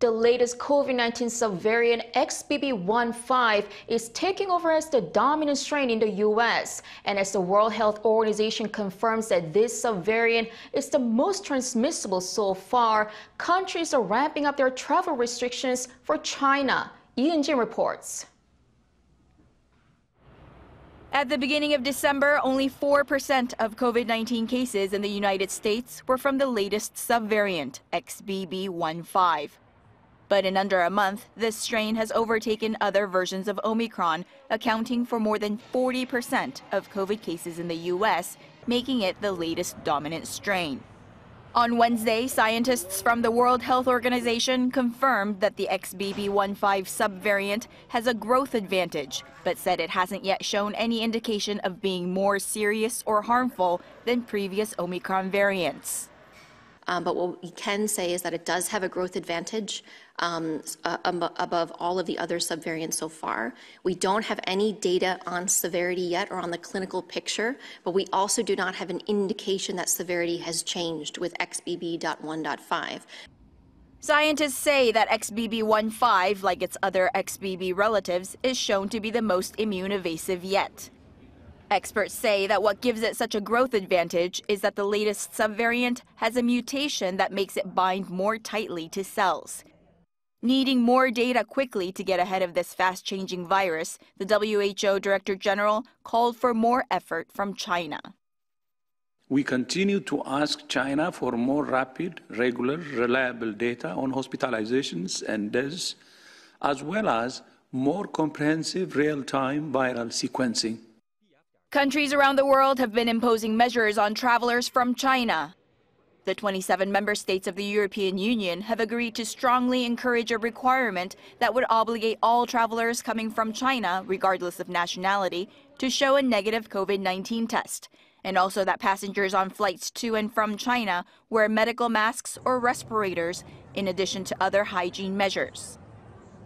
The latest COVID-19 subvariant XBB.1.5 is taking over as the dominant strain in the U.S. And as the World Health Organization confirms that this subvariant is the most transmissible so far, countries are ramping up their travel restrictions for China. Lee Eun-jin reports. At the beginning of December, only 4% of COVID 19 cases in the United States were from the latest subvariant, XBB.1.5. But in under a month, this strain has overtaken other versions of Omicron, accounting for more than 40% of COVID cases in the U.S., making it the latest dominant strain. On Wednesday, scientists from the World Health Organization confirmed that the XBB.1.5 subvariant has a growth advantage, but said it hasn't yet shown any indication of being more serious or harmful than previous Omicron variants. Um, but what we can say is that it does have a growth advantage um, uh, above all of the other subvariants so far. We don't have any data on severity yet or on the clinical picture, but we also do not have an indication that severity has changed with XBB.1.5. Scientists say that XBB.1.5, like its other XBB relatives, is shown to be the most immune evasive yet. Experts say that what gives it such a growth advantage is that the latest subvariant has a mutation that makes it bind more tightly to cells. Needing more data quickly to get ahead of this fast changing virus, the WHO Director General called for more effort from China. We continue to ask China for more rapid, regular, reliable data on hospitalizations and deaths, as well as more comprehensive real time viral sequencing. Countries around the world have been imposing measures on travelers from China. The 27 member states of the European Union have agreed to strongly encourage a requirement that would obligate all travelers coming from China, regardless of nationality, to show a negative COVID 19 test, and also that passengers on flights to and from China wear medical masks or respirators, in addition to other hygiene measures.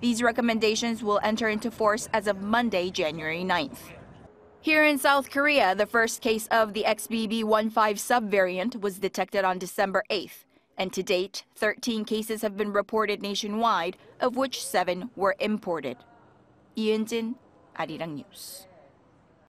These recommendations will enter into force as of Monday, January 9th. Here in South Korea, the first case of the XBB.1.5 subvariant was detected on December 8th, and to date, 13 cases have been reported nationwide, of which 7 were imported. Lee Eun-jin, Arirang News.